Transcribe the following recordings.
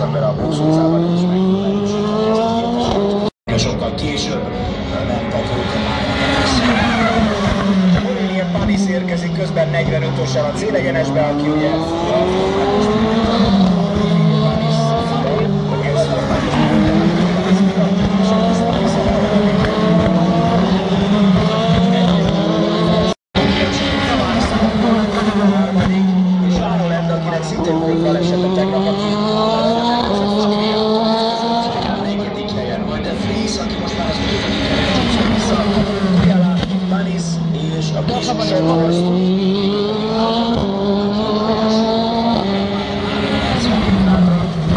találkoztam vele a Búzózában is, meg sokkal később mentek ők a pályára. Olivier Panis érkezik közben 45-ösen a célegyenesbe, aki ugye szintén balesetet tegnap, aki Nossa bandeira do Oeste.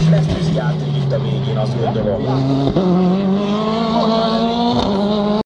Mestres e atributos também que é nós vamos